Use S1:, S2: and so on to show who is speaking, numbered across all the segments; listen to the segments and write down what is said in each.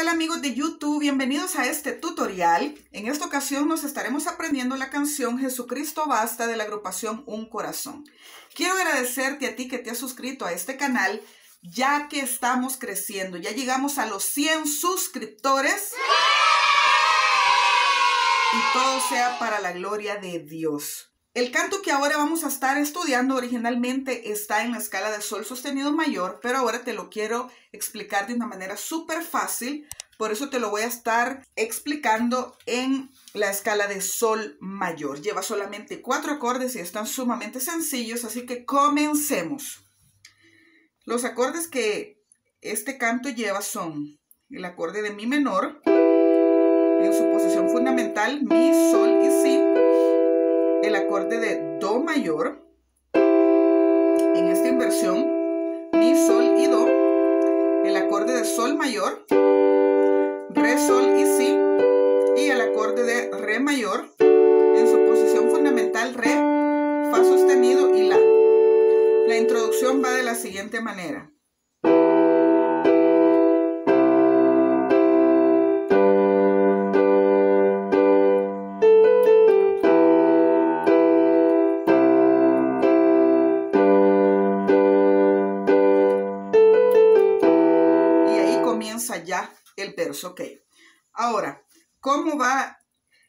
S1: tal amigos de YouTube? Bienvenidos a este tutorial. En esta ocasión nos estaremos aprendiendo la canción Jesucristo Basta de la agrupación Un Corazón. Quiero agradecerte a ti que te has suscrito a este canal, ya que estamos creciendo. Ya llegamos a los 100 suscriptores. Y todo sea para la gloria de Dios. El canto que ahora vamos a estar estudiando originalmente está en la escala de sol sostenido mayor, pero ahora te lo quiero explicar de una manera súper fácil. Por eso te lo voy a estar explicando en la escala de sol mayor. Lleva solamente cuatro acordes y están sumamente sencillos, así que comencemos. Los acordes que este canto lleva son el acorde de mi menor, en su posición fundamental, mi, sol y si el acorde de Do mayor, en esta inversión, Mi, Sol y Do, el acorde de Sol mayor, Re, Sol y Si, y el acorde de Re mayor, en su posición fundamental Re, Fa sostenido y La. La introducción va de la siguiente manera. El verso. Ok. Ahora, ¿cómo va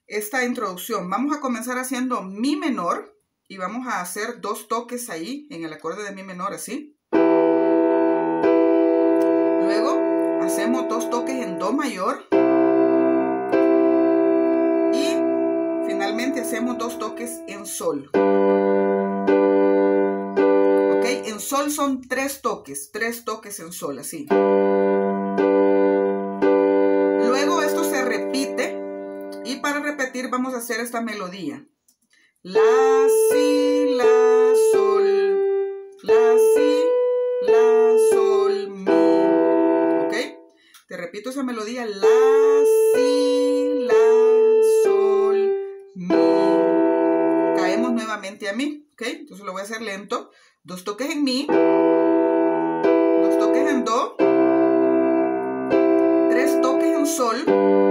S1: esta introducción? Vamos a comenzar haciendo mi menor y vamos a hacer dos toques ahí en el acorde de mi menor, así. Luego hacemos dos toques en do mayor. Y finalmente hacemos dos toques en sol. Ok, en sol son tres toques, tres toques en sol, así. Vamos a hacer esta melodía. La, si, la, sol. La, si, la, sol, mi. ¿Ok? Te repito esa melodía. La, si, la, sol, mi. Caemos nuevamente a mi. ¿Ok? Entonces lo voy a hacer lento. Dos toques en mi. Dos toques en do. Tres toques en sol.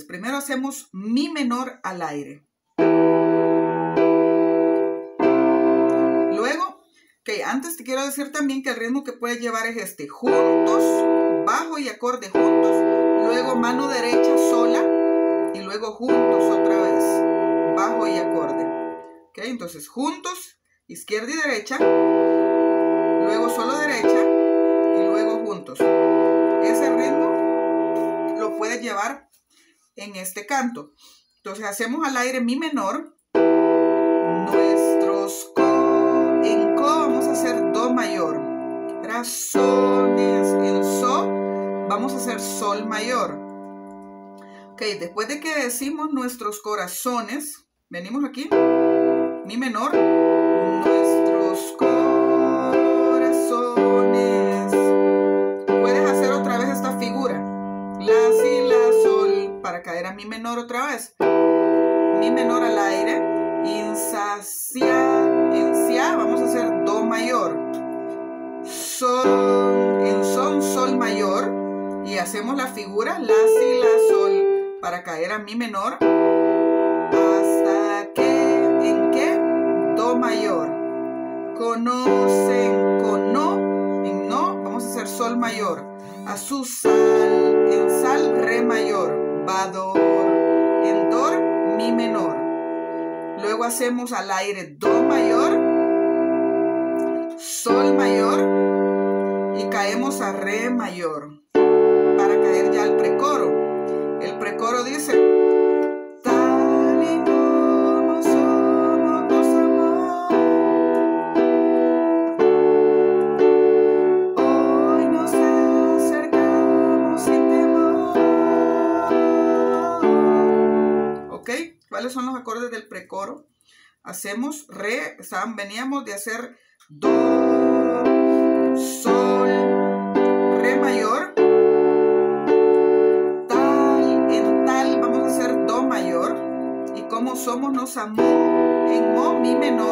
S1: Primero hacemos mi menor al aire. Luego, que antes te quiero decir también que el ritmo que puedes llevar es este. Juntos, bajo y acorde juntos. Luego mano derecha sola. Y luego juntos otra vez. Bajo y acorde. ¿Ok? Entonces juntos, izquierda y derecha. Luego solo derecha. En este canto. Entonces hacemos al aire mi menor, nuestros co, en co vamos a hacer do mayor, razones, en so vamos a hacer sol mayor. Ok, después de que decimos nuestros corazones, venimos aquí, mi menor, nuestros corazones. Para caer a mi menor otra vez. Mi menor al aire. Insacia. En sia vamos a hacer do mayor. Sol. En son sol mayor. Y hacemos la figura la si la sol para caer a mi menor. Hasta que. ¿En qué? Do mayor. Conocen. Con no. En no vamos a hacer sol mayor. A su sal. En sal re mayor. Va, do, en do, mi menor. Luego hacemos al aire Do mayor, Sol mayor y caemos a Re mayor ¿Cuáles son los acordes del precoro? Hacemos re, veníamos de hacer do, sol, re mayor, tal, en tal vamos a hacer do mayor y como somos nos amó en mo mi menor,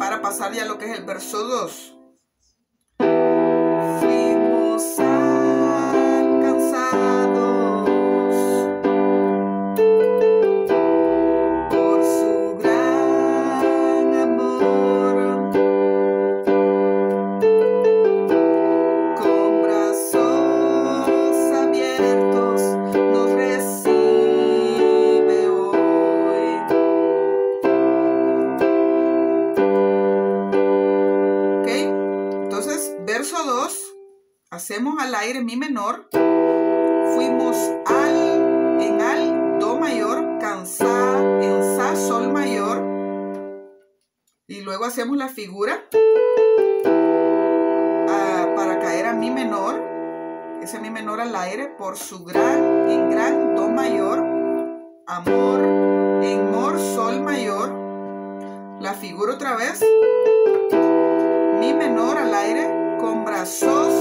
S1: para pasar ya lo que es el verso 2. Al aire mi menor, fuimos al en al do mayor, cansá en sa sol mayor y luego hacemos la figura ah, para caer a mi menor, ese mi menor al aire por su gran en gran do mayor, amor en mor sol mayor, la figura otra vez, mi menor al aire con brazos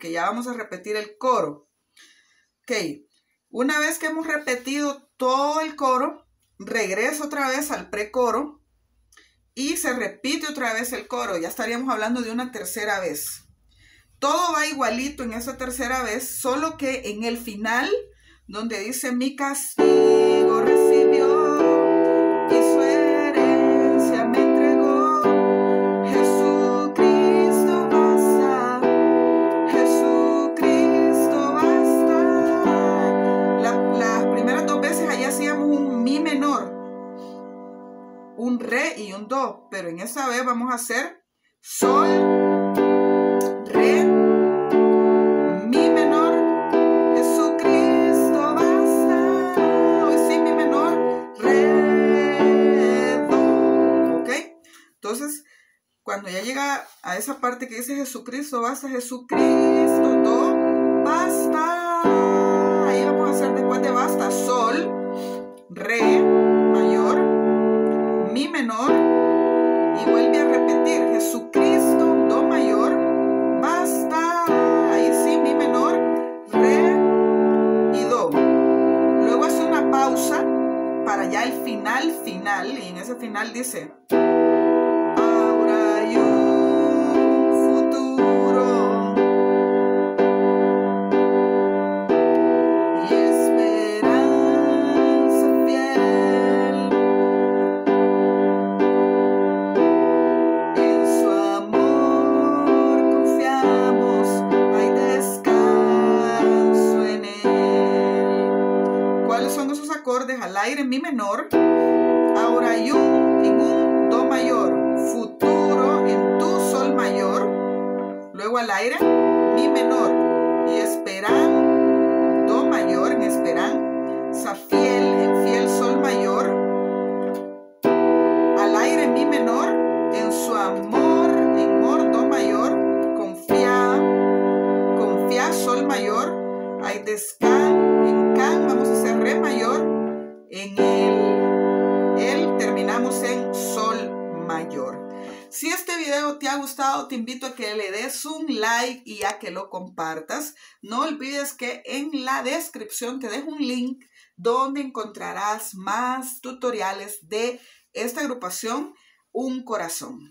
S1: porque ya vamos a repetir el coro. Ok, una vez que hemos repetido todo el coro, regreso otra vez al precoro y se repite otra vez el coro. Ya estaríamos hablando de una tercera vez. Todo va igualito en esa tercera vez, solo que en el final, donde dice mi castigo do. Pero en esta vez vamos a hacer sol, re, mi menor, Jesucristo basta. Hoy sí, mi menor, re, do. ¿Ok? Entonces, cuando ya llega a esa parte que dice Jesucristo basta, Jesucristo, do, basta. Ahí vamos a hacer después de basta, sol, re mayor, mi menor Jesucristo, do mayor, basta. Ahí sí, mi menor, re y do. Luego hace una pausa para ya el final final y en ese final dice mi menor este video te ha gustado, te invito a que le des un like y a que lo compartas. No olvides que en la descripción te dejo un link donde encontrarás más tutoriales de esta agrupación Un Corazón.